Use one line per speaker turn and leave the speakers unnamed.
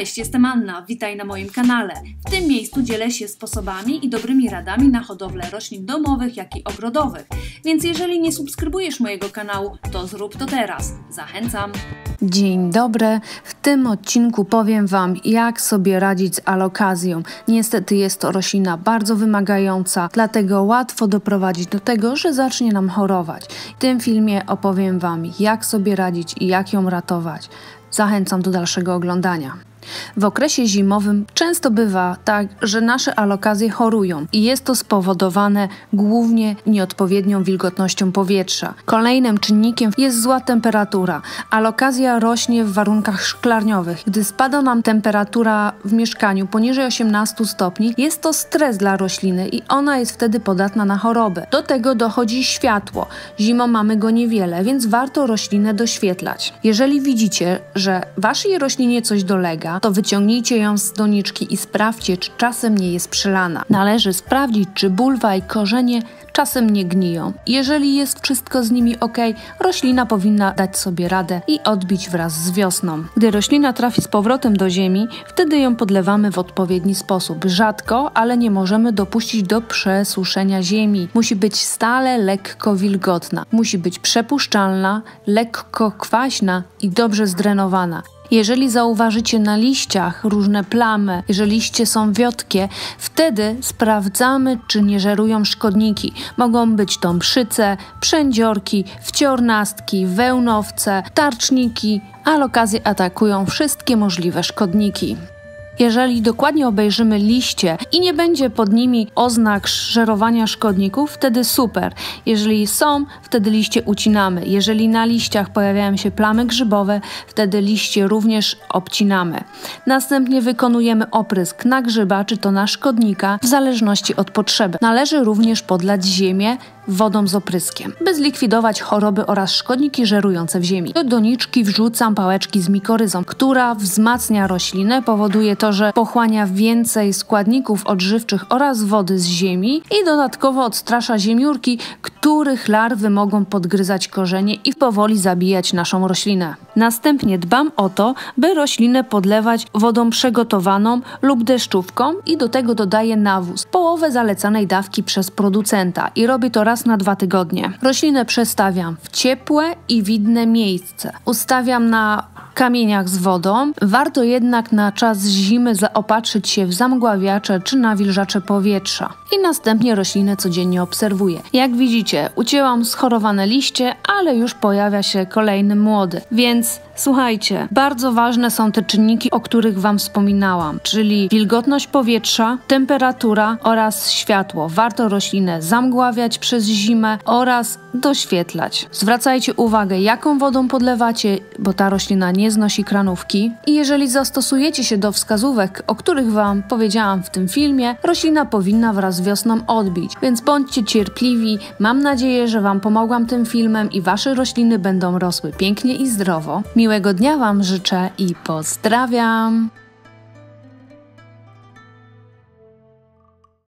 Cześć, jestem Anna, witaj na moim kanale. W tym miejscu dzielę się sposobami i dobrymi radami na hodowlę roślin domowych, jak i ogrodowych. Więc jeżeli nie subskrybujesz mojego kanału, to zrób to teraz. Zachęcam.
Dzień dobry. W tym odcinku powiem Wam, jak sobie radzić z alokazją. Niestety jest to roślina bardzo wymagająca, dlatego łatwo doprowadzić do tego, że zacznie nam chorować. W tym filmie opowiem Wam, jak sobie radzić i jak ją ratować. Zachęcam do dalszego oglądania. W okresie zimowym często bywa tak, że nasze alokazje chorują i jest to spowodowane głównie nieodpowiednią wilgotnością powietrza. Kolejnym czynnikiem jest zła temperatura. Alokazja rośnie w warunkach szklarniowych. Gdy spada nam temperatura w mieszkaniu poniżej 18 stopni, jest to stres dla rośliny i ona jest wtedy podatna na choroby. Do tego dochodzi światło. Zimą mamy go niewiele, więc warto roślinę doświetlać. Jeżeli widzicie, że waszej roślinie coś dolega, to wyciągnijcie ją z doniczki i sprawdźcie, czy czasem nie jest przelana. Należy sprawdzić, czy bulwa i korzenie czasem nie gniją. Jeżeli jest wszystko z nimi ok, roślina powinna dać sobie radę i odbić wraz z wiosną. Gdy roślina trafi z powrotem do ziemi, wtedy ją podlewamy w odpowiedni sposób. Rzadko, ale nie możemy dopuścić do przesuszenia ziemi. Musi być stale lekko wilgotna. Musi być przepuszczalna, lekko kwaśna i dobrze zdrenowana. Jeżeli zauważycie na liściach różne plamy, jeżeli liście są wiotkie, wtedy sprawdzamy, czy nie żerują szkodniki. Mogą być to mszyce, przędziorki, wciornastki, wełnowce, tarczniki, a okazję atakują wszystkie możliwe szkodniki. Jeżeli dokładnie obejrzymy liście i nie będzie pod nimi oznak żerowania szkodników, wtedy super. Jeżeli są, wtedy liście ucinamy. Jeżeli na liściach pojawiają się plamy grzybowe, wtedy liście również obcinamy. Następnie wykonujemy oprysk na grzyba czy to na szkodnika w zależności od potrzeby. Należy również podlać ziemię wodą z opryskiem, by zlikwidować choroby oraz szkodniki żerujące w ziemi. Do doniczki wrzucam pałeczki z mikoryzą, która wzmacnia roślinę, powoduje to, że pochłania więcej składników odżywczych oraz wody z ziemi i dodatkowo odstrasza ziemiórki, których larwy mogą podgryzać korzenie i powoli zabijać naszą roślinę. Następnie dbam o to, by roślinę podlewać wodą przygotowaną lub deszczówką i do tego dodaję nawóz, połowę zalecanej dawki przez producenta i robię to raz na dwa tygodnie. Roślinę przestawiam w ciepłe i widne miejsce. Ustawiam na kamieniach z wodą. Warto jednak na czas zimy zaopatrzyć się w zamgławiacze czy nawilżacze powietrza. I następnie roślinę codziennie obserwuję. Jak widzicie, ucięłam schorowane liście, ale już pojawia się kolejny młody. Więc słuchajcie, bardzo ważne są te czynniki, o których Wam wspominałam, czyli wilgotność powietrza, temperatura oraz światło. Warto roślinę zamgławiać przez zimę oraz doświetlać. Zwracajcie uwagę, jaką wodą podlewacie, bo ta roślina znosi kranówki. I jeżeli zastosujecie się do wskazówek, o których Wam powiedziałam w tym filmie, roślina powinna wraz z wiosną odbić. Więc bądźcie cierpliwi. Mam nadzieję, że Wam pomogłam tym filmem i Wasze rośliny będą rosły pięknie i zdrowo. Miłego dnia Wam życzę i pozdrawiam!